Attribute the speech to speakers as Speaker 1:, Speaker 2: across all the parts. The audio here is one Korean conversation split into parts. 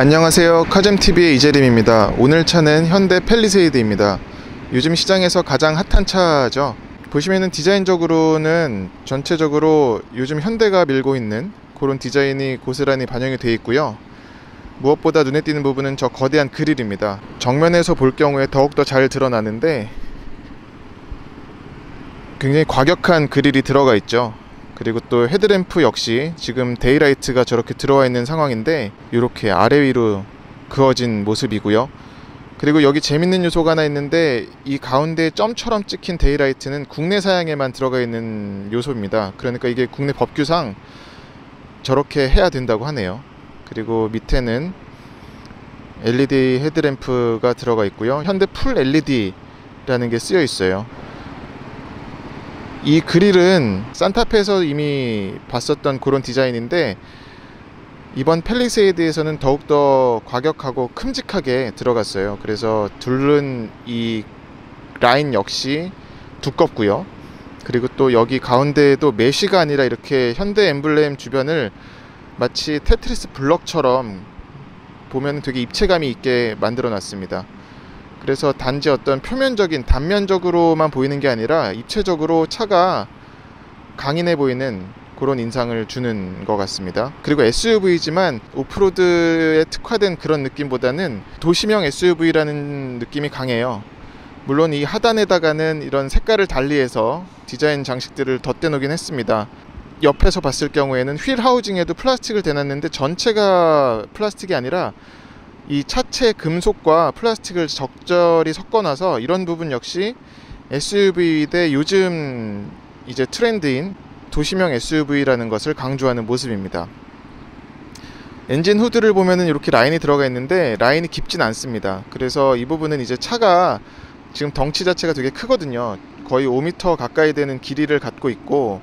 Speaker 1: 안녕하세요. 카잼TV의 이재림입니다. 오늘 차는 현대 펠리세이드입니다. 요즘 시장에서 가장 핫한 차죠. 보시면은 디자인적으로는 전체적으로 요즘 현대가 밀고 있는 그런 디자인이 고스란히 반영이 되어 있고요. 무엇보다 눈에 띄는 부분은 저 거대한 그릴입니다. 정면에서 볼 경우에 더욱더 잘 드러나는데 굉장히 과격한 그릴이 들어가 있죠. 그리고 또 헤드램프 역시 지금 daylight가 저렇게 들어와 있는 상황인데 이렇게 아래 위로 그어진 모습이고요. 그리고 여기 재밌는 요소가 하나 있는데 이 가운데 점처럼 찍힌 daylight는 국내 사양에만 들어가 있는 요소입니다. 그러니까 이게 국내 법규상 저렇게 해야 된다고 하네요. 그리고 밑에는 LED 헤드램프가 들어가 있고요. 현대 full LED라는 게 쓰여 있어요. 이 그릴은 산타페에서 이미 봤었던 그런 디자인인데 이번 펠리세이드에서는 더욱더 과격하고 큼직하게 들어갔어요. 그래서 둘른 이 라인 역시 두껍고요. 그리고 또 여기 가운데에도 mesh가 아니라 이렇게 현대 엠블렘 주변을 마치 테트리스 블럭처럼 보면 되게 입체감이 있게 만들어 놨습니다. 그래서 단지 어떤 표면적인 단면적으로만 보이는 게 아니라 입체적으로 차가 강인해 보이는 그런 인상을 주는 것 같습니다. 그리고 SUV지만 오프로드에 특화된 그런 느낌보다는 도시명 SUV라는 느낌이 강해요. 물론 이 하단에다가는 이런 색깔을 달리해서 디자인 장식들을 덧대놓긴 했습니다. 옆에서 봤을 경우에는 휠 하우징에도 플라스틱을 대놨는데 전체가 플라스틱이 아니라 이 차체 금속과 플라스틱을 적절히 섞어놔서 이런 부분 역시 SUV 대 요즘 이제 트렌드인 도시명 SUV라는 것을 강조하는 모습입니다. 엔진 후드를 보면은 이렇게 라인이 들어가 있는데 라인이 깊진 않습니다. 그래서 이 부분은 이제 차가 지금 덩치 자체가 되게 크거든요. 거의 5m 가까이 되는 길이를 갖고 있고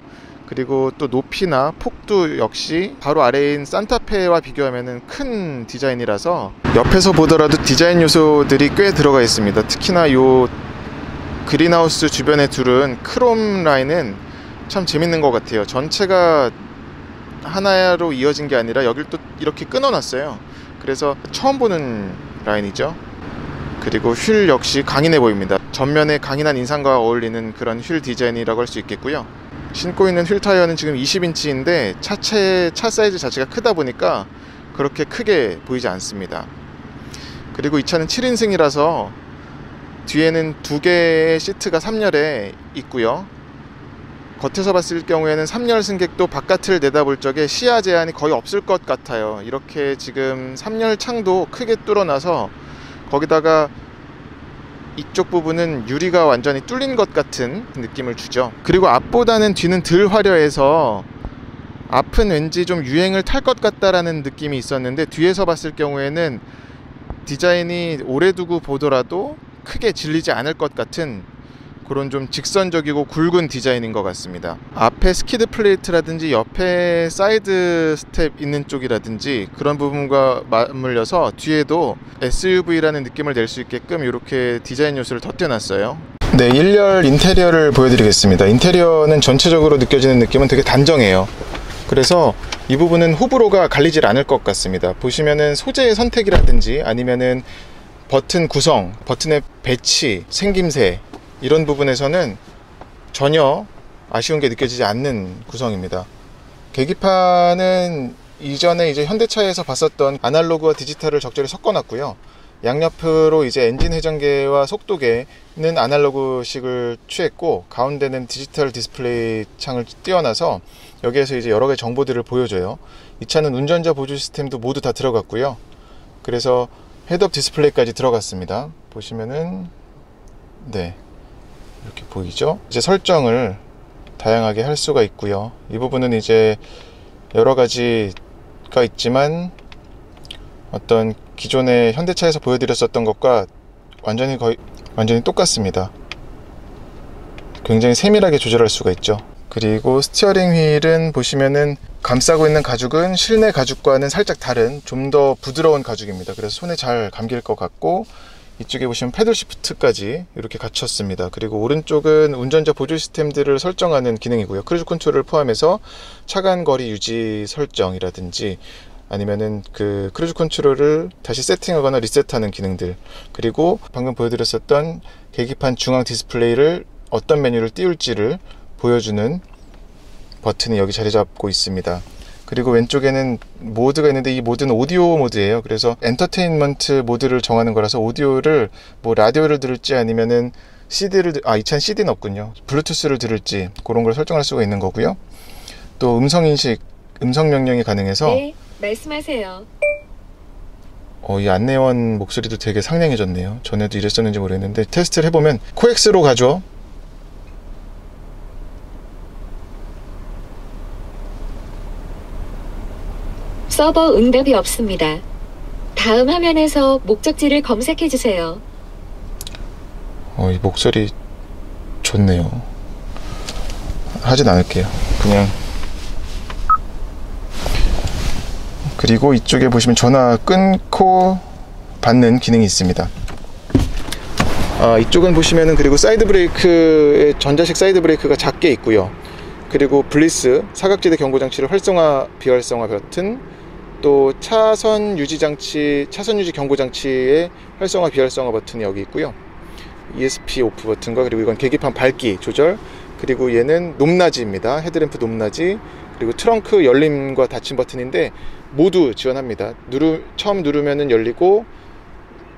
Speaker 1: 그리고 또 높이나 폭도 역시 바로 아래인 산타페와 비교하면 큰 디자인이라서 옆에서 보더라도 디자인 요소들이 꽤 들어가 있습니다. 특히나 요 greenhouse 주변에 두른 크롬 라인은 참 재밌는 것 같아요. 전체가 하나로 이어진 게 아니라 여길 또 이렇게 끊어놨어요. 그래서 처음 보는 라인이죠. 그리고 휠 역시 강인해 보입니다. 전면에 강인한 인상과 어울리는 그런 휠 디자인이라고 할 수 있겠고요. 신고 있는 휠 타이어는 지금 20인치인데 차체 차 사이즈 자체가 크다 보니까 그렇게 크게 보이지 않습니다. 그리고 이 차는 7인승이라서 뒤에는 두 개의 시트가 3열에 있고요. 겉에서 봤을 경우에는 3열 승객도 바깥을 내다볼 적에 시야 제한이 거의 없을 것 같아요. 이렇게 지금 3열 창도 크게 뚫어놔서 거기다가 이쪽 부분은 유리가 완전히 뚫린 것 같은 느낌을 주죠. 그리고 앞보다는 뒤는 덜 화려해서 앞은 왠지 좀 유행을 탈 것 같다라는 느낌이 있었는데 뒤에서 봤을 경우에는 디자인이 오래 두고 보더라도 크게 질리지 않을 것 같은 그런 좀 직선적이고 굵은 디자인인 것 같습니다. 앞에 skid plate라든지 옆에 side step 있는 쪽이라든지 그런 부분과 맞물려서 뒤에도 SUV라는 느낌을 낼 수 있게끔 이렇게 디자인 요소를 덧대놨어요. 네, 1열 인테리어를 보여드리겠습니다. 인테리어는 전체적으로 느껴지는 느낌은 되게 단정해요. 그래서 이 부분은 호불호가 갈리질 않을 것 같습니다. 보시면은 소재의 선택이라든지 아니면은 버튼 구성, 버튼의 배치, 생김새 이런 부분에서는 전혀 아쉬운 게 느껴지지 않는 구성입니다. 계기판은 이전에 이제 현대차에서 봤었던 아날로그와 디지털을 적절히 섞어놨고요. 양옆으로 이제 엔진 회전계와 속도계는 아날로그식을 취했고 가운데는 디지털 디스플레이 창을 띄워놔서 여기에서 이제 여러 가지 정보들을 보여줘요. 이 차는 운전자 보조 시스템도 모두 다 들어갔고요. 그래서 head-up display까지 들어갔습니다. 보시면은 네 이렇게 보이죠? 이제 설정을 다양하게 할 수가 있고요. 이 부분은 이제 여러 가지가 있지만 어떤 기존의 현대차에서 보여드렸었던 것과 완전히 거의 완전히 똑같습니다. 굉장히 세밀하게 조절할 수가 있죠. 그리고 steering wheel은 보시면은 감싸고 있는 가죽은 실내 가죽과는 살짝 다른 좀 더 부드러운 가죽입니다. 그래서 손에 잘 감길 것 같고 이쪽에 보시면 paddle shift까지 이렇게 갖췄습니다. 그리고 오른쪽은 운전자 보조 시스템들을 설정하는 기능이고요. cruise control을 포함해서 차간 거리 유지 설정이라든지 아니면은 그 cruise control을 다시 세팅하거나 리셋하는 기능들 그리고 방금 보여드렸었던 계기판 중앙 디스플레이를 어떤 메뉴를 띄울지를 보여주는 버튼이 여기 자리 잡고 있습니다. 그리고 왼쪽에는 모드가 있는데 이 모드는 오디오 모드예요. 그래서 엔터테인먼트 모드를 정하는 거라서 오디오를 뭐 라디오를 들을지 아니면은 CD를 아, 이 차는 CD는 없군요. 블루투스를 들을지 그런 걸 설정할 수가 있는 거고요. 또 음성 인식, 음성 명령이 가능해서
Speaker 2: 네, 말씀하세요.
Speaker 1: 어, 이 안내원 목소리도 되게 상냥해졌네요. 전에도 이랬었는지 모르겠는데 테스트를 해보면 코엑스로 가죠.
Speaker 2: 서버 응답이 없습니다. 다음 화면에서 목적지를 검색해 주세요.
Speaker 1: 어, 이 목소리 좋네요. 하진 않을게요. 그냥. 그리고 이쪽에 보시면 전화 끊고 받는 기능이 있습니다. 아, 이쪽은 보시면은 그리고 사이드 브레이크의 전자식 사이드 브레이크가 작게 있고요. 그리고 BLIS 사각지대 경고 장치를 활성화 비활성화 버튼 또 차선 유지 장치 차선 유지 경고 장치의 활성화 비활성화 버튼이 여기 있고요. ESP off 버튼과 그리고 이건 계기판 밝기 조절 그리고 얘는 높낮이입니다. 헤드램프 높낮이 그리고 트렁크 열림과 닫힘 버튼인데 모두 지원합니다. 누르 처음 누르면은 열리고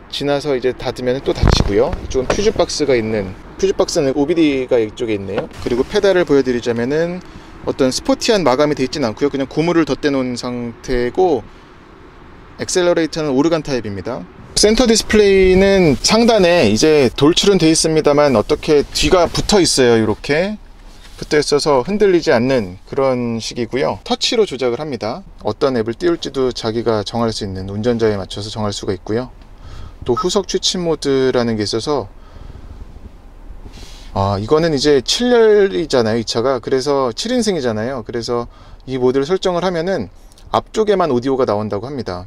Speaker 1: 지나서 이제 닫으면 또 닫히고요. 이쪽은 퓨즈 박스가 있는 퓨즈 박스는 OBD가 이쪽에 있네요. 그리고 페달을 보여드리자면은 어떤 스포티한 마감이 되어 있진 않고요. 그냥 고무를 덧대 놓은 상태고 엑셀러레이터는 오르간 타입입니다. 센터 디스플레이는 상단에 이제 돌출은 되어 있습니다만 어떻게 뒤가 붙어 있어요. 이렇게 붙어 있어서 흔들리지 않는 그런 식이고요. 터치로 조작을 합니다. 어떤 앱을 띄울지도 자기가 정할 수 있는 운전자에 맞춰서 정할 수가 있고요. 또 후석 취침 모드라는 게 있어서 아 이거는 이제 7열이잖아요 이 차가. 그래서 7인승이잖아요. 그래서 이 모드를 설정을 하면은 앞쪽에만 오디오가 나온다고 합니다.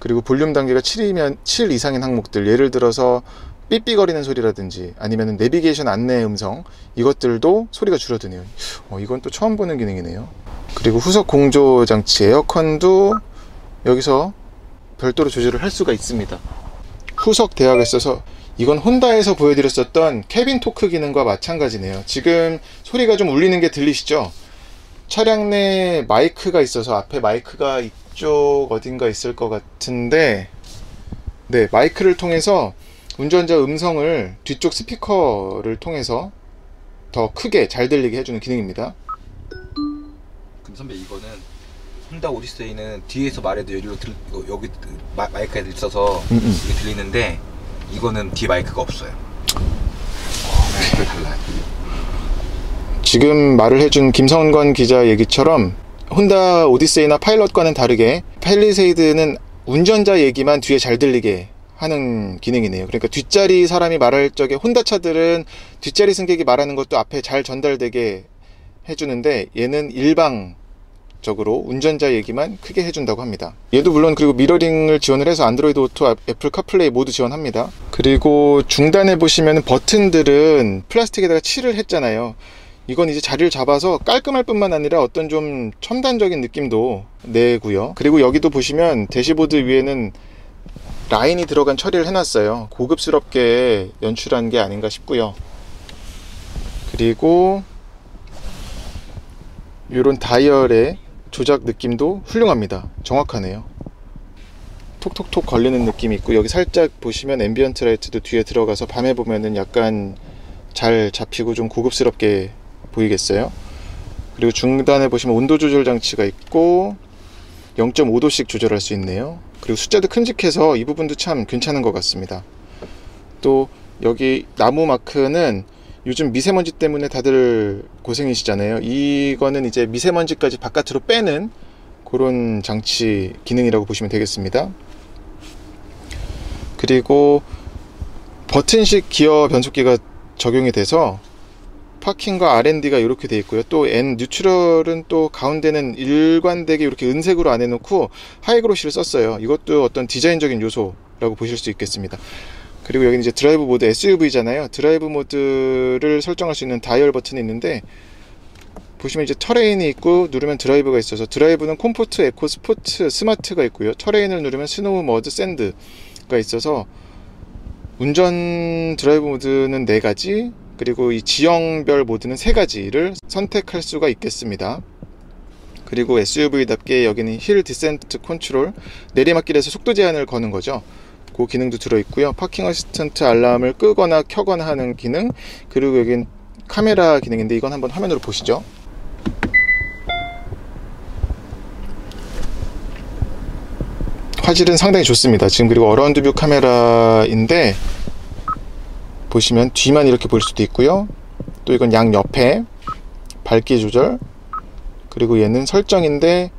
Speaker 1: 그리고 볼륨 단계가 7이면 7 이상인 항목들 예를 들어서 삐삐거리는 소리라든지 아니면 내비게이션 안내 음성 이것들도 소리가 줄어드네요. 어, 이건 또 처음 보는 기능이네요. 그리고 후석 공조 장치 에어컨도 여기서 별도로 조절을 할 수가 있습니다. 후석 대화가 있어서 이건 혼다에서 보여드렸었던 cabin talk 기능과 마찬가지네요. 지금 소리가 좀 울리는 게 들리시죠? 차량 내 마이크가 있어서 앞에 마이크가 이쪽 어딘가 있을 것 같은데 네 마이크를 통해서 운전자 음성을 뒤쪽 스피커를 통해서 더 크게 잘 들리게 해주는 기능입니다.
Speaker 3: 근데 선배 이거는 혼다 오디세이는 뒤에서 말해도 여기로 들, 어, 여기 마, 마이크가 있어서
Speaker 1: 음, 음.
Speaker 3: 들리는데 이거는 뒤에 마이크가 없어요. 그 달라요.
Speaker 1: 지금 말을 해준 김성건 기자 얘기처럼 혼다 오디세이나 파일럿과는 다르게 팰리세이드는 운전자 얘기만 뒤에 잘 들리게 하는 기능이네요. 그러니까 뒷자리 사람이 말할 적에 혼다 차들은 뒷자리 승객이 말하는 것도 앞에 잘 전달되게 해주는데 얘는 일방 적으로 운전자 얘기만 크게 해준다고 합니다. 얘도 물론 그리고 미러링을 지원을 해서 Android Auto, Apple CarPlay 모두 지원합니다. 그리고 중단에 보시면 버튼들은 플라스틱에다가 칠을 했잖아요. 이건 이제 자리를 잡아서 깔끔할 뿐만 아니라 어떤 좀 첨단적인 느낌도 내고요. 그리고 여기도 보시면 대시보드 위에는 라인이 들어간 처리를 해놨어요. 고급스럽게 연출한 게 아닌가 싶고요. 그리고 이런 다이얼의 조작 느낌도 훌륭합니다. 정확하네요. 톡톡톡 걸리는 느낌이 있고 여기 살짝 보시면 ambient light도 뒤에 들어가서 밤에 보면은 약간 잘 잡히고 좀 고급스럽게 보이겠어요. 그리고 중단에 보시면 온도 조절 장치가 있고 0.5도씩 조절할 수 있네요. 그리고 숫자도 큼직해서 이 부분도 참 괜찮은 것 같습니다. 또 여기 나무 마크는 요즘 미세먼지 때문에 다들 고생이시잖아요. 이거는 이제 미세먼지까지 바깥으로 빼는 그런 장치 기능이라고 보시면 되겠습니다. 그리고 버튼식 기어 변속기가 적용이 돼서 파킹과 R&D가 이렇게 돼 있고요. 또 N neutral은 또 가운데는 일관되게 이렇게 은색으로 안 해놓고 high glossy를 썼어요. 이것도 어떤 디자인적인 요소 모드라고 보실 수 있겠습니다. 그리고 여기 이제 드라이브 모드 SUV잖아요. 드라이브 모드를 설정할 수 있는 다이얼 버튼이 있는데 보시면 이제 terrain이 있고 누르면 드라이브가 있어서 드라이브는 comfort, eco, sports, smart가 있고요. terrain을 누르면 snow, mud, sand가 있어서 운전 드라이브 모드는 네 가지 그리고 이 지형별 모드는 세 가지를 선택할 수가 있겠습니다. 그리고 SUV답게 여기는 hill descent control 내리막길에서 속도 제한을 거는 거죠. 그 기능도 들어있고요. parking assistant 알람을 끄거나 켜거나 하는 기능 그리고 여긴 카메라 기능인데 이건 한번 화면으로 보시죠. 화질은 상당히 좋습니다. 지금 그리고 around view 카메라인데 보시면 뒤만 이렇게 볼 수도 있고요. 또 이건 양 옆에 밝기 조절 그리고 얘는 설정인데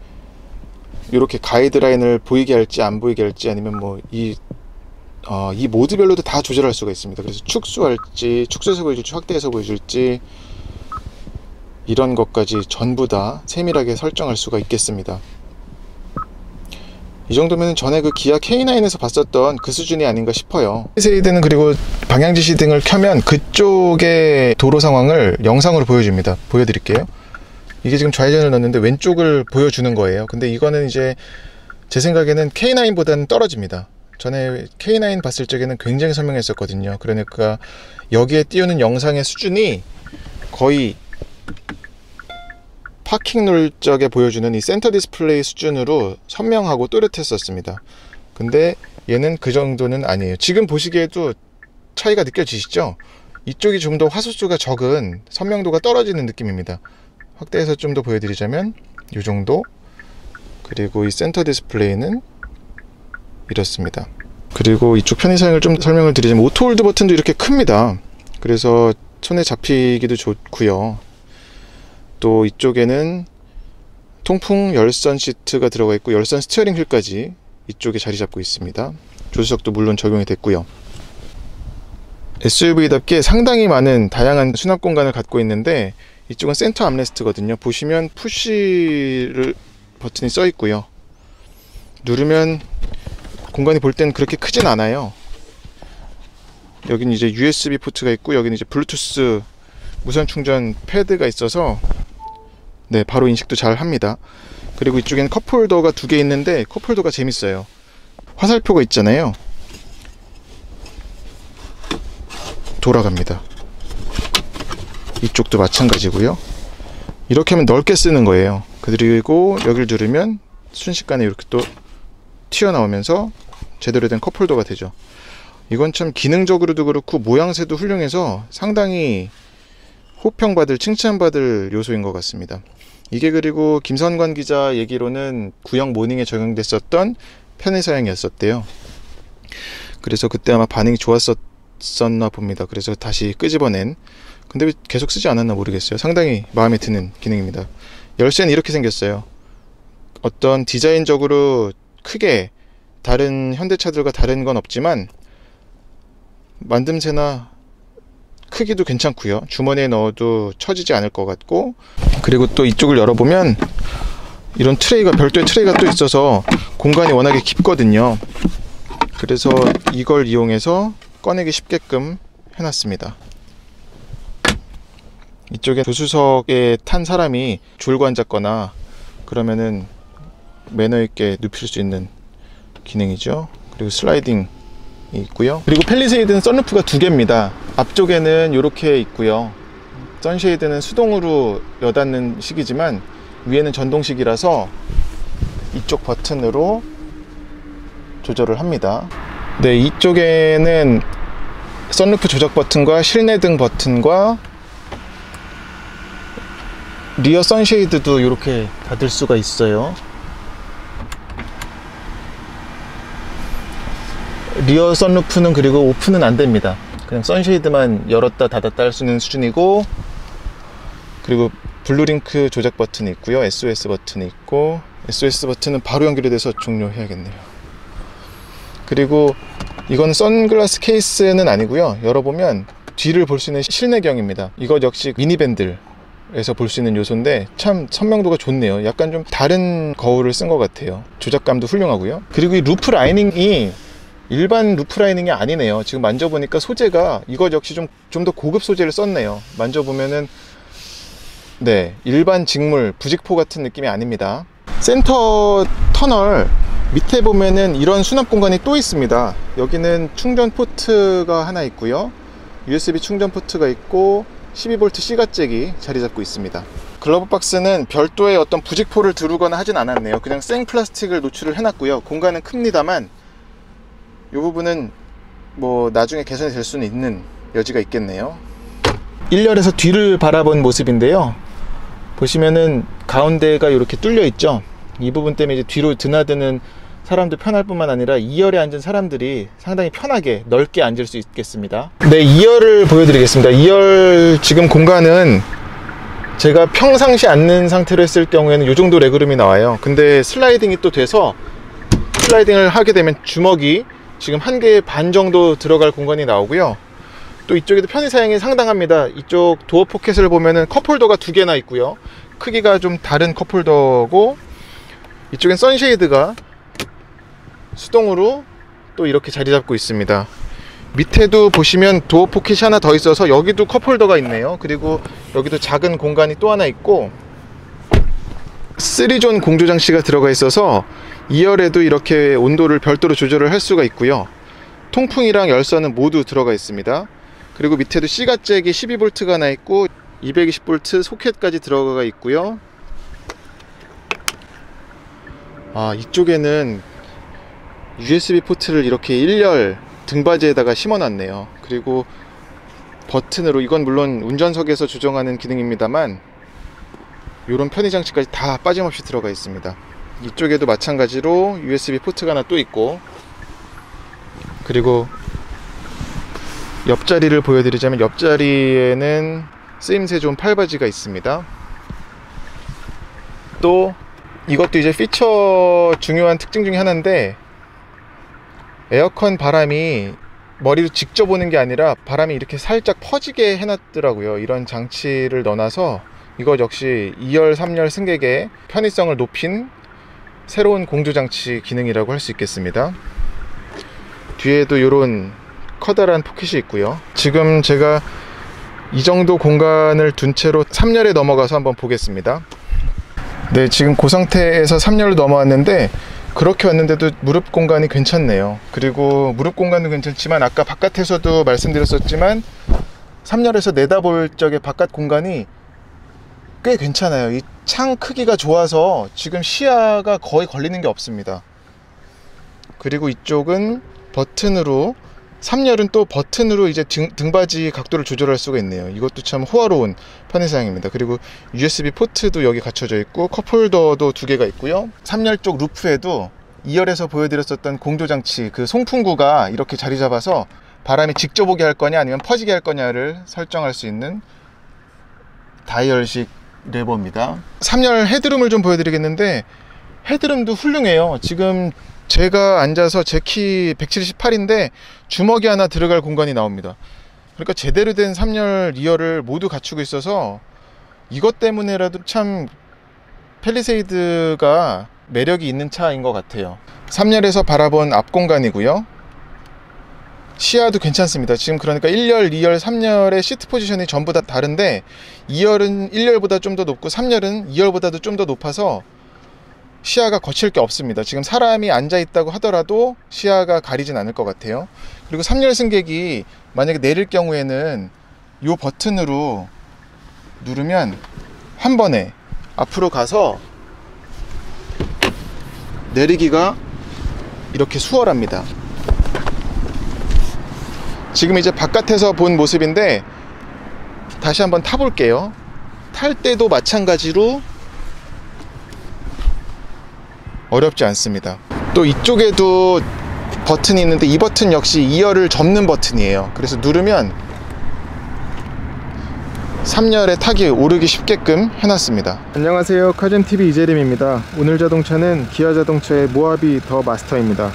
Speaker 1: 이렇게 가이드라인을 보이게 할지 안 보이게 할지 아니면 뭐 이 어, 이 모드별로도 다 조절할 수가 있습니다. 그래서 축소할지 축소해서 보여줄지 확대해서 보여줄지 이런 것까지 전부 다 세밀하게 설정할 수가 있겠습니다. 이 정도면 전에 그 기아 K9에서 봤었던 그 수준이 아닌가 싶어요. 세이드는 그리고 방향 지시 등을 켜면 그쪽의 도로 상황을 영상으로 보여줍니다. 보여드릴게요. 이게 지금 좌회전을 넣는데 왼쪽을 보여주는 거예요. 근데 이거는 이제 제 생각에는 K9보다는 떨어집니다. 전에 K9 봤을 적에는 굉장히 선명했었거든요. 그러니까 여기에 띄우는 영상의 수준이 거의 파킹 눌적에 보여주는 이 센터 디스플레이 수준으로 선명하고 또렷했었습니다. 근데 얘는 그 정도는 아니에요. 지금 보시기에도 차이가 느껴지시죠? 이쪽이 좀 더 화소수가 적은 선명도가 떨어지는 느낌입니다. 확대해서 좀 더 보여드리자면 이 정도 그리고 이 센터 디스플레이는 이렇습니다. 그리고 이쪽 편의 사용을 좀 설명을 드리자면 auto hold 버튼도 이렇게 큽니다. 그래서 손에 잡히기도 좋고요. 또 이쪽에는 통풍 열선 시트가 들어가 있고 열선 steering wheel까지 이쪽에 자리 잡고 있습니다. 조수석도 물론 적용이 됐고요. SUV답게 상당히 많은 다양한 수납 공간을 갖고 있는데 이쪽은 센터 armrest거든요. 보시면 push를 버튼이 써 있고요. 누르면 공간이 볼 땐 그렇게 크진 않아요. 여기는 이제 USB 포트가 있고 여기는 이제 블루투스 무선 충전 패드가 있어서 네 바로 인식도 잘 합니다. 그리고 이쪽에는 컵홀더가 두 개 있는데 컵홀더가 재밌어요. 화살표가 있잖아요. 돌아갑니다. 이쪽도 마찬가지고요. 이렇게 하면 넓게 쓰는 거예요. 그리고 여기를 누르면 순식간에 이렇게 또 튀어나오면서 제대로 된 컵홀더가 되죠. 이건 참 기능적으로도 그렇고 모양새도 훌륭해서 상당히 호평받을 칭찬받을 요소인 것 같습니다. 이게 그리고 김선관 기자 얘기로는 구형 모닝에 적용됐었던 편의 사양이었었대요. 그래서 그때 아마 반응이 좋았었나 봅니다. 그래서 다시 끄집어낸 근데 왜 계속 쓰지 않았나 모르겠어요. 상당히 마음에 드는 기능입니다. 열쇠는 이렇게 생겼어요. 어떤 디자인적으로 크게 다른 현대차들과 다른 건 없지만 만듦새나 크기도 괜찮고요. 주머니에 넣어도 처지지 않을 것 같고 그리고 또 이쪽을 열어보면 이런 트레이가 별도의 트레이가 또 있어서 공간이 워낙에 깊거든요. 그래서 이걸 이용해서 꺼내기 쉽게끔 해놨습니다. 이쪽에 조수석에 탄 사람이 줄고 앉았거나 그러면은 매너 있게 눕힐 수 있는 기능이죠. 그리고 슬라이딩이 있고요. 그리고 펠리세이드는 썬루프가 두 개입니다. 앞쪽에는 이렇게 있고요. 선쉐이드는 수동으로 여닫는 식이지만 위에는 전동식이라서 이쪽 버튼으로 조절을 합니다. 네, 이쪽에는 썬루프 조작 버튼과 실내 등 버튼과 rear sunshade도 이렇게 닫을 수가 있어요. rear 선루프는 그리고 오픈은 안 됩니다. 그냥 sunshade만 열었다 닫았다 할 수 있는 수준이고 그리고 블루링크 조작 버튼이 있고요. SOS 버튼이 있고 SOS 버튼은 바로 연결이 돼서 종료해야겠네요. 그리고 이건 선글라스 케이스는 아니고요. 열어보면 뒤를 볼 수 있는 실내경입니다. 이것 역시 미니밴들 에서 볼 수 있는 요소인데 참 선명도가 좋네요. 약간 좀 다른 거울을 쓴 것 같아요. 조작감도 훌륭하고요. 그리고 이 roof lining이 일반 roof lining이 아니네요. 지금 만져보니까 소재가 이거 역시 좀 좀 더 고급 소재를 썼네요. 만져보면은 네 일반 직물 부직포 같은 느낌이 아닙니다. 센터 터널 밑에 보면은 이런 수납 공간이 또 있습니다. 여기는 충전 포트가 하나 있고요. USB 충전 포트가 있고 12V 시가잭이 자리 잡고 있습니다. glove box는 별도의 어떤 부직포를 두르거나 하진 않았네요. 그냥 생 플라스틱을 노출을 해놨고요. 공간은 큽니다만 이 부분은 뭐 나중에 개선이 될 수는 있는 여지가 있겠네요. 1열에서 뒤를 바라본 모습인데요. 보시면은 가운데가 이렇게 뚫려 있죠. 이 부분 때문에 이제 뒤로 드나드는 사람도 편할 뿐만 아니라 2열에 앉은 사람들이 상당히 편하게 넓게 앉을 수 있겠습니다. 네, 2열을 보여드리겠습니다. 2열 지금 공간은 제가 평상시 앉는 상태로 했을 경우에는 이 정도 레그룸이 나와요. 근데 슬라이딩이 또 돼서 슬라이딩을 하게 되면 주먹이 지금 한 개 반 정도 들어갈 공간이 나오고요. 또 이쪽에도 편의 사양이 상당합니다. 이쪽 도어 포켓을 보면은 cup holder가 두 개나 있고요. 크기가 좀 다른 cup holder고 이쪽엔 sunshade가 수동으로 또 이렇게 자리 잡고 있습니다. 밑에도 보시면 도어 포켓이 하나 더 있어서 여기도 cup holder가 있네요. 그리고 여기도 작은 공간이 또 하나 있고 3존 공조 장치가 들어가 있어서 2열에도 이렇게 온도를 별도로 조절을 할 수가 있고요. 통풍이랑 열선은 모두 들어가 있습니다. 그리고 밑에도 C가잭이 12V가 하나 있고 220V 소켓까지 들어가 있고요. 아, 이쪽에는 USB 포트를 이렇게 1열 등받이에다가 심어놨네요. 그리고 버튼으로 이건 물론 운전석에서 조정하는 기능입니다만 이런 편의 장치까지 다 빠짐없이 들어가 있습니다. 이쪽에도 마찬가지로 USB 포트가 하나 또 있고 그리고 옆자리를 보여드리자면 옆자리에는 쓰임새 좋은 팔바지가 있습니다. 또 이것도 이제 피처 중요한 특징 중에 하나인데 에어컨 바람이 머리로 직접 오는 게 아니라 바람이 이렇게 살짝 퍼지게 해놨더라고요. 이런 장치를 넣어놔서 이거 역시 2열, 3열 승객의 편의성을 높인 새로운 공조 장치 기능이라고 할 수 있겠습니다. 뒤에도 이런 커다란 포켓이 있고요. 지금 제가 이 정도 공간을 둔 채로 3열에 넘어가서 한번 보겠습니다. 네, 지금 그 상태에서 3열로 넘어왔는데 그렇게 왔는데도 무릎 공간이 괜찮네요. 그리고 무릎 공간도 괜찮지만 아까 바깥에서도 말씀드렸었지만 3열에서 내다볼 적에 바깥 공간이 꽤 괜찮아요. 이 창 크기가 좋아서 지금 시야가 거의 걸리는 게 없습니다. 그리고 이쪽은 버튼으로 3열은 또 버튼으로 이제 등, 등받이 각도를 조절할 수가 있네요. 이것도 참 호화로운 편의사양입니다. 그리고 USB 포트도 여기 갖춰져 있고 컵홀더도 두 개가 있고요. 3열 쪽 루프에도 2열에서 보여드렸었던 공조장치 그 송풍구가 이렇게 자리 잡아서 바람이 직접 오게 할 거냐 아니면 퍼지게 할 거냐를 설정할 수 있는 다이얼식 레버입니다. 3열 헤드룸을 좀 보여드리겠는데 헤드룸도 훌륭해요. 지금 제가 앉아서 제 키 178인데 주먹이 하나 들어갈 공간이 나옵니다. 그러니까 제대로 된 3열, 2열을 모두 갖추고 있어서 이것 때문에라도 참 펠리세이드가 매력이 있는 차인 것 같아요. 3열에서 바라본 앞 공간이고요. 시야도 괜찮습니다. 지금 그러니까 1열, 2열, 3열의 시트 포지션이 전부 다 다른데 2열은 1열보다 좀 더 높고 3열은 2열보다도 좀 더 높아서 시야가 거칠 게 없습니다. 지금 사람이 앉아 있다고 하더라도 시야가 가리진 않을 것 같아요. 그리고 3열 승객이 만약에 내릴 경우에는 이 버튼으로 누르면 한 번에 앞으로 가서 내리기가 이렇게 수월합니다. 지금 이제 바깥에서 본 모습인데 다시 한번 타볼게요. 탈 때도 마찬가지로 어렵지 않습니다. 또 이쪽에도 버튼이 있는데 이 버튼 역시 2열을 접는 버튼이에요. 그래서 누르면 3열에 타기 오르기 쉽게끔 해놨습니다. 안녕하세요. 카젠TV 이재림입니다. 오늘 자동차는 기아 자동차의 모하비 더 마스터입니다.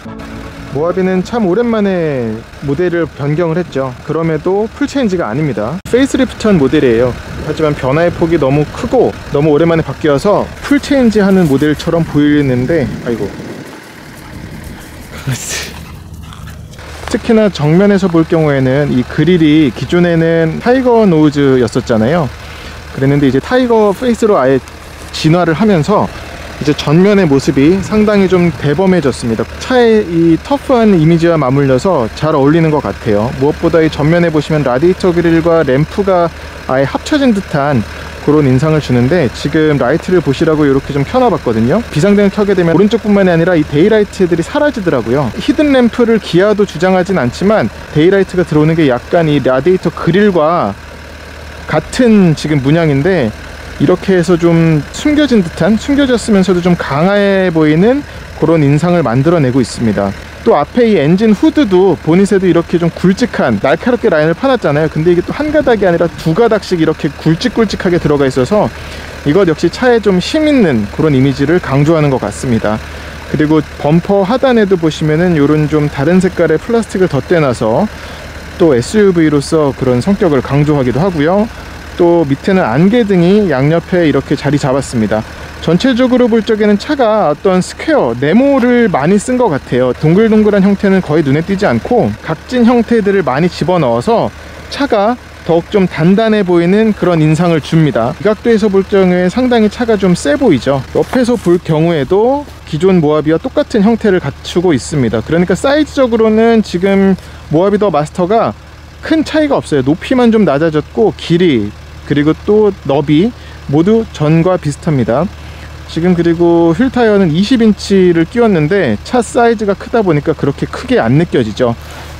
Speaker 1: 모하비는 참 오랜만에 모델을 변경을 했죠. 그럼에도 full change가 아닙니다. facelift한 모델이에요. 하지만 변화의 폭이 너무 크고 너무 오랜만에 바뀌어서 full change 하는 모델처럼 보이는데 아이고 특히나 정면에서 볼 경우에는 이 그릴이 기존에는 tiger nose였었잖아요. 그랬는데 이제 tiger face로 아예 진화를 하면서 이제 전면의 모습이 상당히 좀 대범해졌습니다. 차의 이 터프한 이미지와 맞물려서 잘 어울리는 것 같아요. 무엇보다 이 전면에 보시면 라디에이터 그릴과 램프가 아예 합쳐진 듯한 그런 인상을 주는데 지금 라이트를 보시라고 이렇게 좀 켜놔봤거든요. 비상등을 켜게 되면 오른쪽뿐만이 아니라 이 daylight들이 사라지더라고요. hidden 램프를 기아도 주장하진 않지만 daylight가 들어오는 게 약간 이 라디에이터 그릴과 같은 지금 문양인데 이렇게 해서 좀 숨겨진 듯한 숨겨졌으면서도 좀 강해 보이는 그런 인상을 만들어내고 있습니다. 또 앞에 이 엔진 후드도 보닛에도 이렇게 좀 굵직한 날카롭게 라인을 파놨잖아요. 근데 이게 또 한 가닥이 아니라 두 가닥씩 이렇게 굵직굵직하게 들어가 있어서 이것 역시 차에 좀 힘 있는 그런 이미지를 강조하는 것 같습니다. 그리고 범퍼 하단에도 보시면은 이런 좀 다른 색깔의 플라스틱을 덧대놔서 또 SUV로서 그런 성격을 강조하기도 하고요. 또 밑에는 안개등이 양옆에 이렇게 자리 잡았습니다. 전체적으로 볼 적에는 차가 어떤 square, 네모를 많이 쓴 것 같아요. 동글동글한 형태는 거의 눈에 띄지 않고 각진 형태들을 많이 집어넣어서 차가 더욱 좀 단단해 보이는 그런 인상을 줍니다. 이 각도에서 볼 경우에 상당히 차가 좀 세 보이죠. 옆에서 볼 경우에도 기존 모하비와 똑같은 형태를 갖추고 있습니다. 그러니까 사이즈적으로는 지금 모하비 더 마스터가 큰 차이가 없어요. 높이만 좀 낮아졌고 길이 그리고 또 너비 모두 전과 비슷합니다. 지금 그리고 휠 타이어는 20인치를 끼웠는데 차 사이즈가 크다 보니까 그렇게 크게 안 느껴지죠.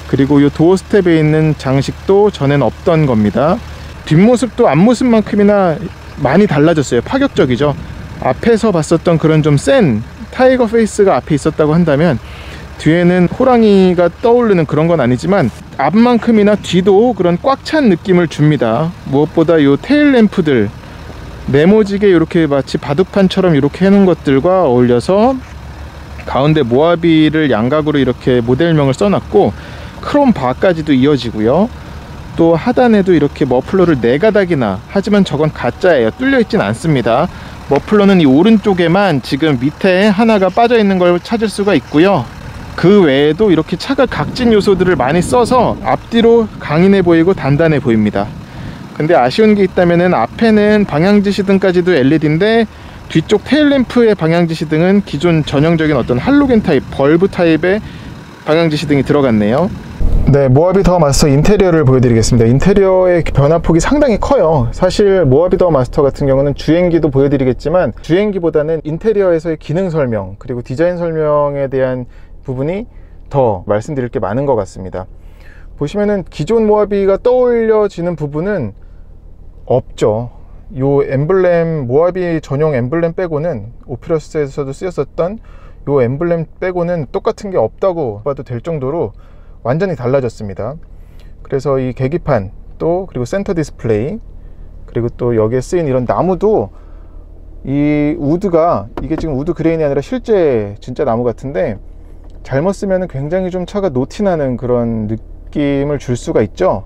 Speaker 1: 그리고 이 도어 스텝에 있는 장식도 전엔 없던 겁니다. 뒷모습도 앞모습만큼이나 많이 달라졌어요. 파격적이죠. 앞에서 봤었던 그런 좀 센 tiger face가 앞에 있었다고 한다면 뒤에는 호랑이가 떠오르는 그런 건 아니지만 앞만큼이나 뒤도 그런 꽉 찬 느낌을 줍니다. 무엇보다 이 테일 램프들 네모지게 이렇게 마치 바둑판처럼 이렇게 해놓은 것들과 어울려서 가운데 모하비를 양각으로 이렇게 모델명을 써놨고 크롬 바까지도 이어지고요. 또 하단에도 이렇게 머플러를 네 가닥이나 하지만 저건 가짜예요. 뚫려 있진 않습니다. 머플러는 이 오른쪽에만 지금 밑에 하나가 빠져 있는 걸 찾을 수가 있고요. 그 외에도 이렇게 차가 각진 요소들을 많이 써서 앞뒤로 강인해 보이고 단단해 보입니다. 근데 아쉬운 게 있다면은 앞에는 방향지시 등까지도 LED인데 뒤쪽 테일램프의 방향지시 등은 기존 전형적인 어떤 할로겐 타입, bulb 타입의 방향지시 등이 들어갔네요. 네, 모하비 더 마스터 인테리어를 보여드리겠습니다. 인테리어의 변화폭이 상당히 커요. 사실 모하비 더 마스터 같은 경우는 주행기도 보여드리겠지만 주행기보다는 인테리어에서의 기능 설명 그리고 디자인 설명에 대한 부분이 더 말씀드릴 게 많은 것 같습니다. 보시면은 기존 모하비가 떠올려지는 부분은 없죠. 요 엠블렘 모하비 전용 엠블렘 빼고는 오피러스에서도 쓰였었던 요 엠블렘 빼고는 똑같은 게 없다고 봐도 될 정도로 완전히 달라졌습니다. 그래서 이 계기판 또 그리고 센터 디스플레이 그리고 또 여기에 쓰인 이런 나무도 이 우드가 이게 지금 우드 그레인이 아니라 실제 진짜 나무 같은데 잘못 쓰면 굉장히 좀 차가 노티나는 그런 느낌을 줄 수가 있죠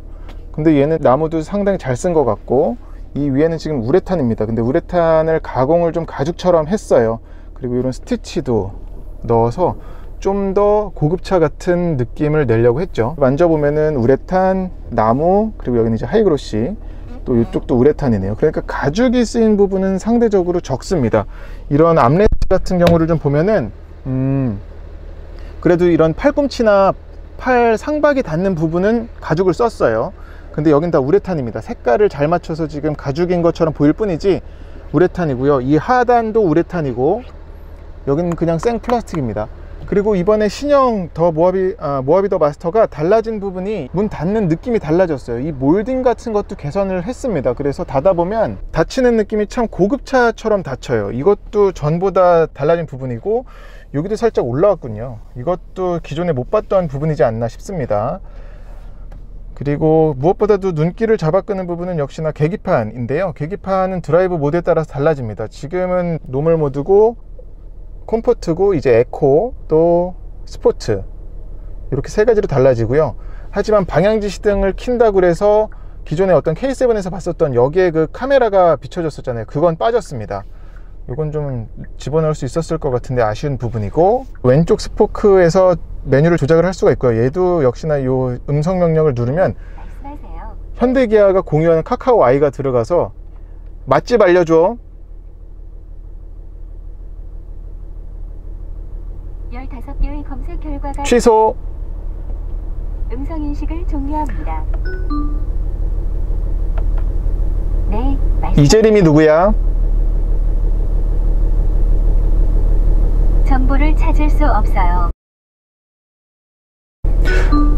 Speaker 1: 근데 얘는 나무도 상당히 잘 쓴 것 같고 이 위에는 지금 우레탄입니다. 근데 우레탄을 가공을 좀 가죽처럼 했어요. 그리고 이런 스티치도 넣어서 좀 더 고급차 같은 느낌을 내려고 했죠. 만져보면은 우레탄, 나무 그리고 여기는 이제 하이그로시 또 이쪽도 우레탄이네요. 그러니까 가죽이 쓰인 부분은 상대적으로 적습니다. 이런 암레 같은 경우를 좀 보면은 음 그래도 이런 팔꿈치나 팔 상박이 닿는 부분은 가죽을 썼어요 근데 여긴 다 우레탄입니다. 색깔을 잘 맞춰서 지금 가죽인 것처럼 보일 뿐이지 우레탄이고요. 이 하단도 우레탄이고 여기는 그냥 생 플라스틱입니다. 그리고 이번에 신형 더 모하비, 아, 모하비 더 마스터가 달라진 부분이 문 닫는 느낌이 달라졌어요. 이 몰딩 같은 것도 개선을 했습니다. 그래서 닫아보면 닫히는 느낌이 참 고급차처럼 닫혀요. 이것도 전보다 달라진 부분이고 여기도 살짝 올라왔군요. 이것도 기존에 못 봤던 부분이지 않나 싶습니다 그리고 무엇보다도 눈길을 잡아끄는 부분은 역시나 계기판인데요. 계기판은 드라이브 모드에 따라서 달라집니다. 지금은 노멀 모드고 comfort고 이제 에코 또 스포츠 이렇게 세 가지로 달라지고요. 하지만 방향지시 등을 킨다고 해서 기존에 어떤 K7에서 봤었던 여기에 그 카메라가 비춰졌었잖아요. 그건 빠졌습니다. 이건 좀 집어넣을 수 있었을 것 같은데 아쉬운 부분이고 왼쪽 스포크에서 메뉴를 조작을 할 수가 있고요. 얘도 역시나 이 음성 명령을 누르면. 현대기아가 공유하는 카카오 아이가 들어가서 맛집 알려줘.
Speaker 4: 15개의 검색 결과가
Speaker 1: 취소.
Speaker 4: 음성 인식을 종료합니다. 네.
Speaker 1: 이재림이 누구야?
Speaker 4: 정보를 찾을 수 없어요.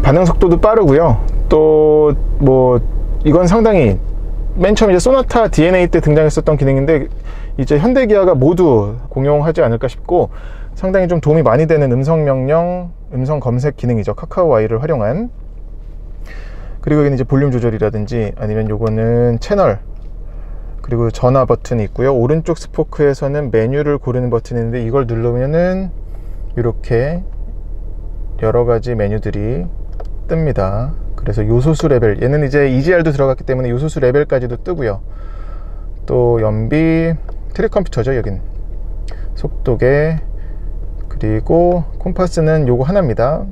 Speaker 1: 반응 속도도 빠르고요. 또 뭐 이건 상당히 맨 처음 이제 소나타 DNA 때 등장했었던 기능인데 이제 현대 기아가 모두 공용하지 않을까 싶고 상당히 좀 도움이 많이 되는 음성 명령, 음성 검색 기능이죠. 카카오 아이를 활용한 그리고 여기는 이제 볼륨 조절이라든지 아니면 요거는 채널 그리고 전화 버튼이 있고요. 오른쪽 스포크에서는 메뉴를 고르는 버튼이 있는데 이걸 누르면은 이렇게 여러 가지 메뉴들이 뜹니다. 그래서 요소수 레벨 얘는 이제 EGR도 들어갔기 때문에 요소수 레벨까지도 뜨고요. 또 연비 trip 컴퓨터죠 여긴 속도계 그리고 compass는 요거 하나입니다.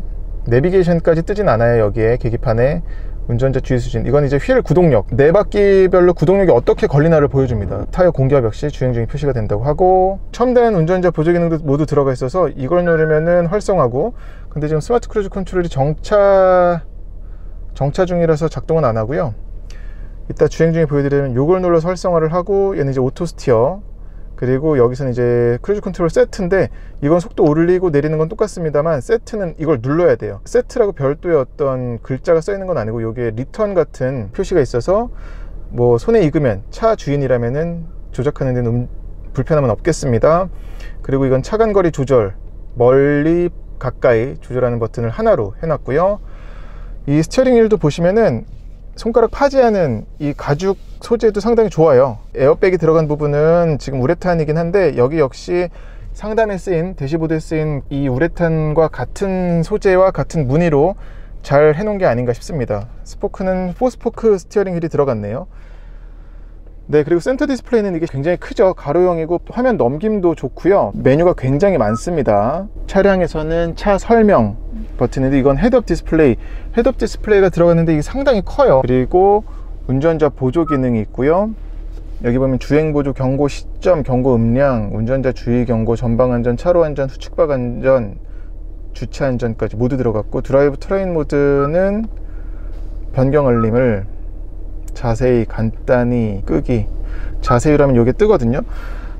Speaker 1: 내비게이션까지 뜨진 않아요 여기에 계기판에 운전자 주의 수준 이건 이제 휠 구동력 네 바퀴별로 구동력이 어떻게 걸리나를 보여줍니다 타이어 공기압 역시 주행 중에 표시가 된다고 하고 첨단 운전자 보조 기능도 모두 들어가 있어서 이걸 누르면은 활성화고 근데 지금 스마트 크루즈 컨트롤이 정차 정차 중이라서 작동은 안 하고요. 이따 주행 중에 보여드리면 요걸 눌러서 활성화를 하고 얘는 이제 auto steer 그리고 여기서는 이제 크루즈 컨트롤 세트인데 이건 속도 올리고 내리는 건 똑같습니다만 세트는 이걸 눌러야 돼요. 세트라고 별도의 어떤 글자가 써 있는 건 아니고 여기에 리턴 같은 표시가 있어서 뭐 손에 익으면 차 주인이라면은 조작하는 데는 음- 불편함은 없겠습니다. 그리고 이건 차간거리 조절 멀리 가까이 조절하는 버튼을 하나로 해놨고요. 이 스티어링 휠도 보시면은 손가락 파지하는 이 가죽 소재도 상당히 좋아요. 에어백이 들어간 부분은 지금 우레탄이긴 한데 여기 역시 상단에 쓰인 대시보드에 쓰인 이 우레탄과 같은 소재와 같은 무늬로 잘 해놓은 게 아닌가 싶습니다. 스포크는 4스포크 스티어링 휠이 들어갔네요 네 그리고 센터 디스플레이는 이게 굉장히 크죠. 가로형이고 화면 넘김도 좋고요. 메뉴가 굉장히 많습니다. 차량에서는 차 설명 버튼인데 이건 헤드업 디스플레이. 헤드업 디스플레이가 들어갔는데 이게 상당히 커요. 그리고 운전자 보조 기능이 있고요. 여기 보면 주행 보조 경고 시점 경고 음량 운전자 주의 경고 전방 안전 차로 안전 후측방 안전 주차 안전까지 모두 들어갔고 drive terrain mode는 변경 알림을 자세히 간단히 끄기. 자세히라면 이게 뜨거든요.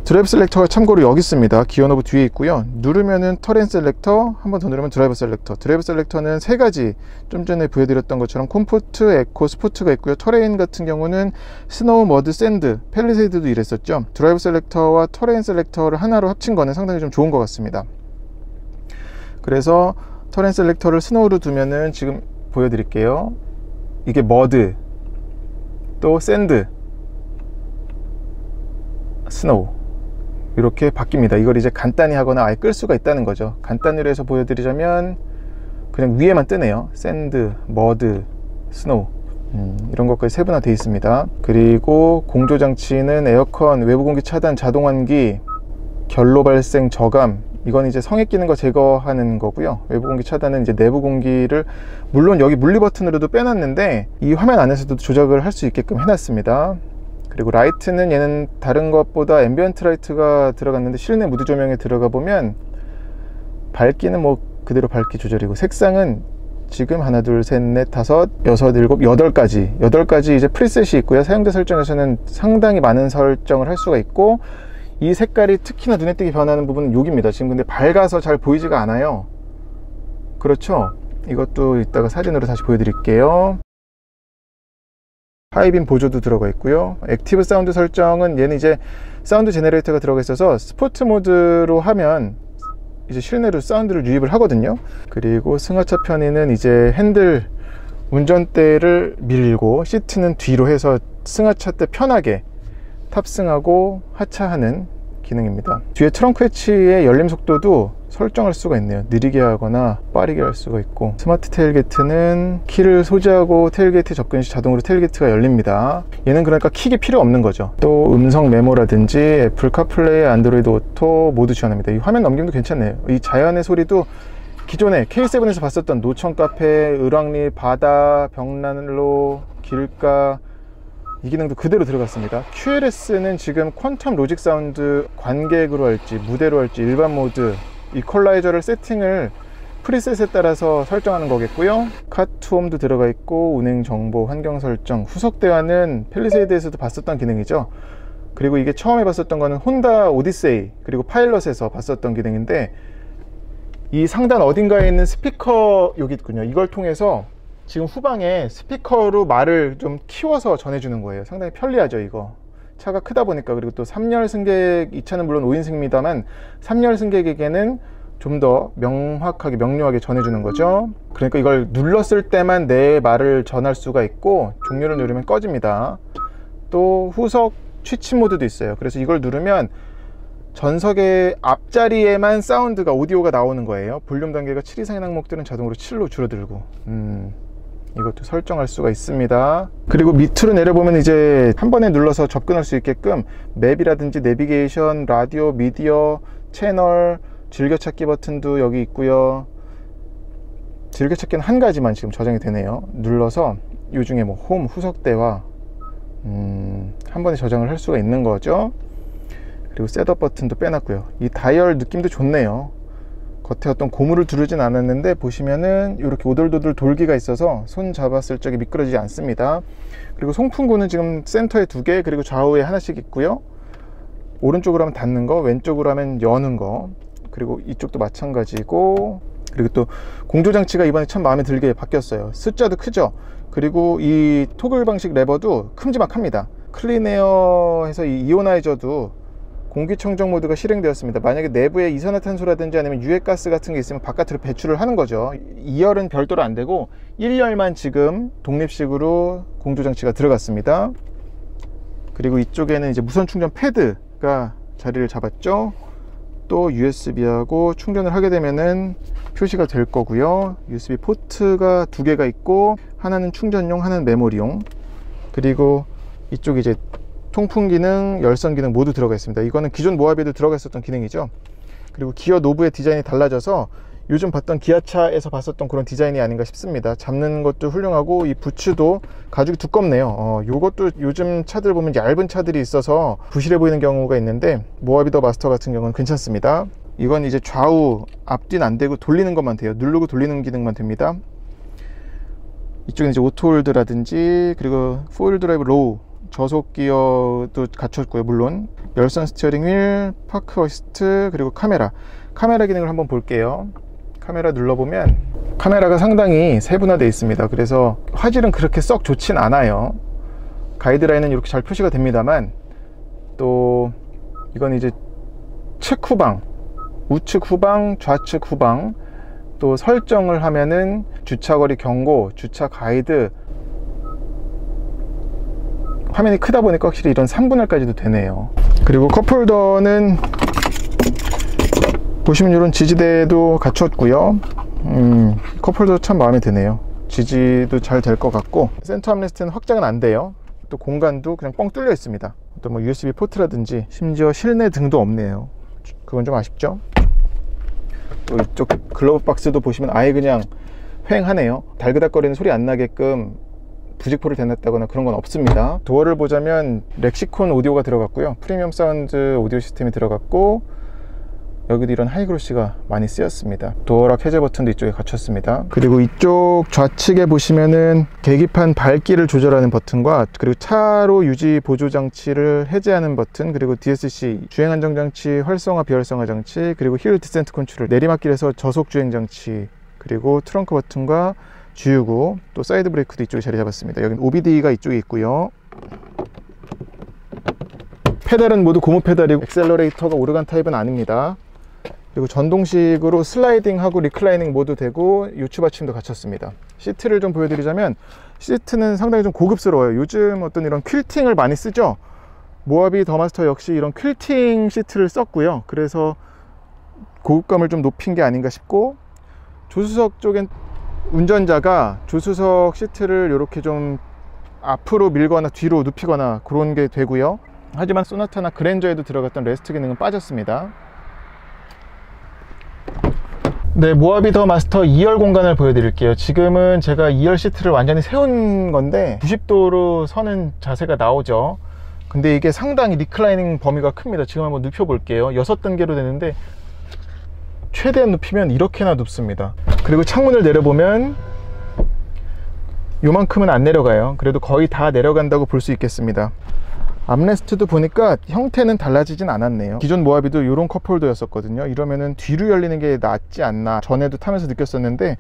Speaker 1: drive selector가 참고로 여기 있습니다. 기어 knob 뒤에 있고요. 누르면은 terrain selector 한 번 더 누르면 drive selector. drive selector는 세 가지. 좀 전에 보여드렸던 것처럼 comfort, eco, 스포츠가 있고요. terrain 같은 경우는 snow, mud, sand, 팰리세이드도 이랬었죠. drive selector와 terrain selector를 하나로 합친 거는 상당히 좀 좋은 것 같습니다. 그래서 terrain selector를 snow로 두면은 지금 보여드릴게요. 이게 mud 또 sand snow 이렇게 바뀝니다. 이걸 이제 간단히 하거나 아예 끌 수가 있다는 거죠. 간단히로 해서 보여드리자면 그냥 위에만 뜨네요. sand, mud, snow 음, 이런 것까지 세분화 되어 있습니다. 그리고 공조 장치는 에어컨, 외부 공기 차단, 자동 환기 결로 발생 저감 이건 이제 성에 끼는 거 제거하는 거고요. 외부 공기 차단은 이제 내부 공기를 물론 여기 물리 버튼으로도 빼놨는데 이 화면 안에서도 조작을 할 수 있게끔 해놨습니다. 그리고 라이트는 얘는 다른 것보다 ambient light가 들어갔는데 실내 무드 조명에 들어가 보면 밝기는 뭐 그대로 밝기 조절이고 색상은 지금 하나 둘 셋 넷 다섯 여섯 일곱 여덟 가지. 여덟 가지 이제 preset이 있고요. 사용자 설정에서는 상당히 많은 설정을 할 수가 있고 이 색깔이 특히나 눈에 띄게 변하는 부분은 여기입니다. 지금 근데 밝아서 잘 보이지가 않아요. 그렇죠? 이것도 이따가 사진으로 다시 보여드릴게요. high beam 보조도 들어가 있고요. active sound 설정은 얘는 이제 sound generator가 들어가 있어서 스포츠 모드로 하면 이제 실내로 sound를 유입을 하거든요. 그리고 승하차 편의는 이제 핸들 운전대를 밀고 시트는 뒤로 해서 승하차 때 편하게 탑승하고 하차하는 기능입니다. 뒤에 트렁크 해치의 열림 속도도 설정할 수가 있네요. 느리게 하거나 빠르게 할 수가 있고. smart tailgate는 키를 소지하고 tailgate 접근 시 자동으로 tailgate가 열립니다. 얘는 그러니까 kick이 필요 없는 거죠. 또 음성 메모라든지 Apple CarPlay Android Auto 모두 지원합니다. 이 화면 넘김도 괜찮네요. 이 자연의 소리도 기존에 K7에서 봤었던 노천 카페, 을왕리, 바다, 벽난로, 길가 이 기능도 그대로 들어갔습니다. QLS는 지금 Quantum Logic Sound 관객으로 할지 무대로 할지 일반 모드 이퀄라이저를 세팅을 preset에 따라서 설정하는 거겠고요. car to home도 들어가 있고 운행 정보, 환경 설정, 후속 대화는 팰리세이드에서도 봤었던 기능이죠. 그리고 이게 처음에 봤었던 거는 혼다 오디세이 그리고 파일럿에서 봤었던 기능인데 이 상단 어딘가에 있는 스피커 여기 있군요. 이걸 통해서 지금 후방에 스피커로 말을 좀 키워서 전해주는 거예요. 상당히 편리하죠, 이거. 차가 크다 보니까 그리고 또 3열 승객 이 차는 물론 5인승입니다만 3열 승객에게는 좀 더 명확하게 명료하게 전해주는 거죠. 그러니까 이걸 눌렀을 때만 내 말을 전할 수가 있고 종료를 누르면 꺼집니다. 또 후석 취침 모드도 있어요. 그래서 이걸 누르면 전석의 앞자리에만 사운드가 오디오가 나오는 거예요. 볼륨 단계가 7 이상의 항목들은 자동으로 7로 줄어들고 음, 이것도 설정할 수가 있습니다. 그리고 밑으로 내려보면 이제 한 번에 눌러서 접근할 수 있게끔 맵이라든지 내비게이션, 라디오, 미디어, 채널, 즐겨찾기 버튼도 여기 있고요. 즐겨찾기는 한 가지만 지금 저장이 되네요. 눌러서 이 중에 뭐 홈, 후석대와 음, 한 번에 저장을 할 수가 있는 거죠. 그리고 setup 버튼도 빼놨고요. 이 다이얼 느낌도 좋네요. 겉에 어떤 고무를 두르진 않았는데 보시면은 이렇게 오돌도돌 돌기가 있어서 손 잡았을 적에 미끄러지지 않습니다. 그리고 송풍구는 지금 센터에 두 개, 그리고 좌우에 하나씩 있고요. 오른쪽으로 하면 닫는 거, 왼쪽으로 하면 여는 거, 그리고 이쪽도 마찬가지고, 그리고 또 공조 장치가 이번에 참 마음에 들게 바뀌었어요. 숫자도 크죠. 그리고 이 토글 방식 레버도 큼지막합니다. 클린에어에서 이 이오나이저도 공기청정 모드가 실행되었습니다. 만약에 내부에 이산화탄소라든지 아니면 유해가스 같은 게 있으면 바깥으로 배출을 하는 거죠. 2열은 별도로 안 되고 1열만 지금 독립식으로 공조장치가 들어갔습니다. 그리고 이쪽에는 이제 무선 충전 패드가 자리를 잡았죠. 또 USB하고 충전을 하게 되면은 표시가 될 거고요. USB 포트가 두 개가 있고 하나는 충전용, 하나는 메모리용. 그리고 이쪽 이제 통풍 기능, 열선 기능 모두 들어가 있습니다. 이거는 기존 모하비에도 들어가 있었던 기능이죠. 그리고 기어 노브의 디자인이 달라져서 요즘 봤던 기아차에서 봤었던 그런 디자인이 아닌가 싶습니다. 잡는 것도 훌륭하고 이 부츠도 가죽이 두껍네요. 어, 요것도 요즘 차들 보면 얇은 차들이 있어서 부실해 보이는 경우가 있는데 모하비더 마스터 같은 경우는 괜찮습니다. 이건 이제 좌우 앞뒤는 안 되고 돌리는 것만 돼요. 누르고 돌리는 기능만 됩니다. 이쪽은 이제 auto hold라든지 그리고 four wheel drive low 저속 기어도 갖췄고요 물론. 열선 steering wheel park assist 그리고 카메라. 카메라 기능을 한번 볼게요. 카메라 눌러보면 카메라가 상당히 세분화되어 있습니다. 그래서 화질은 그렇게 썩 좋진 않아요. 가이드라인은 이렇게 잘 표시가 됩니다만 또 이건 이제 측후방 우측 후방 좌측 후방 또 설정을 하면은 주차거리 경고 주차 가이드 화면이 크다 보니까 확실히 이런 3분할까지도 되네요. 그리고 cup holder는 보시면 이런 지지대도 갖췄고요. 음, cup holder 참 마음에 드네요. 지지도 잘 될 것 같고 center armrest는 확장은 안 돼요. 또 공간도 그냥 뻥 뚫려 있습니다. 또 뭐 USB port라든지 심지어 실내등도 없네요. 그건 좀 아쉽죠? 또 이쪽 glove box도 보시면 아예 그냥 휑하네요. 달그닥거리는 소리 안 나게끔 부직포를 대놨다거나 그런 건 없습니다. 도어를 보자면 렉시콘 오디오가 들어갔고요. premium sound audio system이 들어갔고 여기도 이런 high glossy가 많이 쓰였습니다. door lock 해제 버튼도 이쪽에 갖췄습니다. 그리고 이쪽 좌측에 보시면은 계기판 밝기를 조절하는 버튼과 그리고 차로 유지 보조 장치를 해제하는 버튼 그리고 DSC 주행 안정 장치 활성화 비활성화 장치 그리고 hill descent control 내리막길에서 저속 주행 장치 그리고 트렁크 버튼과 주유구 또 사이드 브레이크도 이쪽에 자리 잡았습니다. 여기는 OBD가 이쪽에 있고요. 페달은 모두 고무 페달이고 액셀러레이터가 오르간 타입은 아닙니다. 그리고 전동식으로 sliding하고 reclining 모두 되고 요추 받침도 갖췄습니다. 시트를 좀 보여드리자면 시트는 상당히 좀 고급스러워요. 요즘 어떤 이런 quilting을 많이 쓰죠? 모하비 더 마스터 역시 이런 quilting 시트를 썼고요. 그래서 고급감을 좀 높인 게 아닌가 싶고 조수석 쪽엔 운전자가 조수석 시트를 이렇게 좀 앞으로 밀거나 뒤로 눕히거나 그런 게 되고요 하지만 소나타나 그랜저에도 들어갔던 rest 기능은 빠졌습니다 네, 모하비 더 마스터 2열 공간을 보여드릴게요. 지금은 제가 2열 시트를 완전히 세운 건데 90도로 서는 자세가 나오죠. 근데 이게 상당히 reclining 범위가 큽니다. 지금 한번 눕혀 볼게요. 6단계로 되는데 최대한 눕히면 이렇게나 눕습니다. 그리고 창문을 내려보면 요만큼은 안 내려가요. 그래도 거의 다 내려간다고 볼 수 있겠습니다. 암레스트도 보니까 형태는 달라지진 않았네요. 기존 모하비도 이런 컵홀더였었거든요. 이러면은 뒤로 열리는 게 낫지 않나 전에도 타면서 느꼈었는데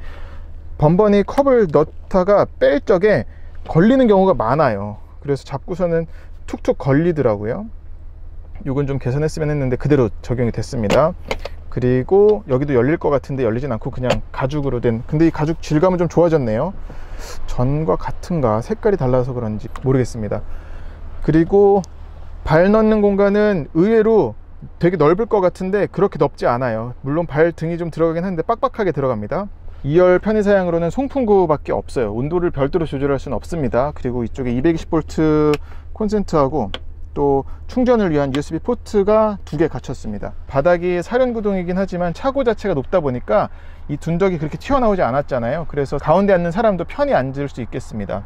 Speaker 1: 번번이 컵을 넣다가 뺄 적에 걸리는 경우가 많아요. 그래서 잡고서는 툭툭 걸리더라고요. 이건 좀 개선했으면 했는데 그대로 적용이 됐습니다. 그리고 여기도 열릴 것 같은데 열리진 않고 그냥 가죽으로 된 근데 이 가죽 질감은 좀 좋아졌네요. 전과 같은가? 색깔이 달라서 그런지 모르겠습니다. 그리고 발 넣는 공간은 의외로 되게 넓을 것 같은데 그렇게 넓지 않아요. 물론 발 등이 좀 들어가긴 하는데 빡빡하게 들어갑니다. 2열 편의사양으로는 송풍구밖에 없어요. 온도를 별도로 조절할 수는 없습니다. 그리고 이쪽에 220V 콘센트하고 또 충전을 위한 USB 포트가 두 개 갖췄습니다. 바닥이 사륜구동이긴 하지만 차고 자체가 높다 보니까 이 둔덕이 그렇게 튀어나오지 않았잖아요. 그래서 가운데 앉는 사람도 편히 앉을 수 있겠습니다.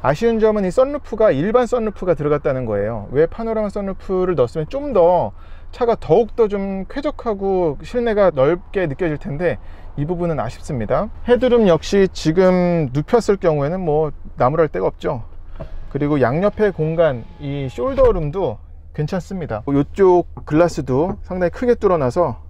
Speaker 1: 아쉬운 점은 이 썬루프가 일반 썬루프가 들어갔다는 거예요. 왜 파노라마 썬루프를 넣었으면 좀 더 차가 더욱더 좀 쾌적하고 실내가 넓게 느껴질 텐데 이 부분은 아쉽습니다. 헤드룸 역시 지금 눕혔을 경우에는 뭐 나무랄 데가 없죠 그리고 양옆의 공간 이 숄더룸도 괜찮습니다. 이쪽 글라스도 상당히 크게 뚫어놔서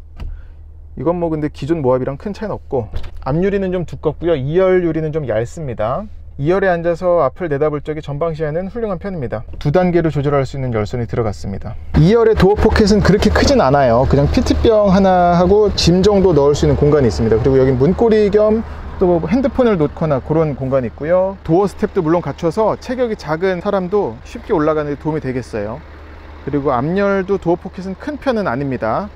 Speaker 1: 이건 뭐 근데 기존 모합이랑 큰 차이는 없고 앞유리는 좀 두껍고요. 2열 유리는 좀 얇습니다. 2열에 앉아서 앞을 내다볼 적에 전방 시야는 훌륭한 편입니다. 두 단계로 조절할 수 있는 열선이 들어갔습니다. 2열의 도어 포켓은 그렇게 크진 않아요. 그냥 피트병 하나 하고 짐 정도 넣을 수 있는 공간이 있습니다. 그리고 여기 문고리 겸 또 핸드폰을 놓거나 그런 공간이 있고요. 도어 스텝도 물론 갖춰서 체격이 작은 사람도 쉽게 올라가는 데 도움이 되겠어요. 그리고 앞열도 도어 포켓은 큰 편은 아닙니다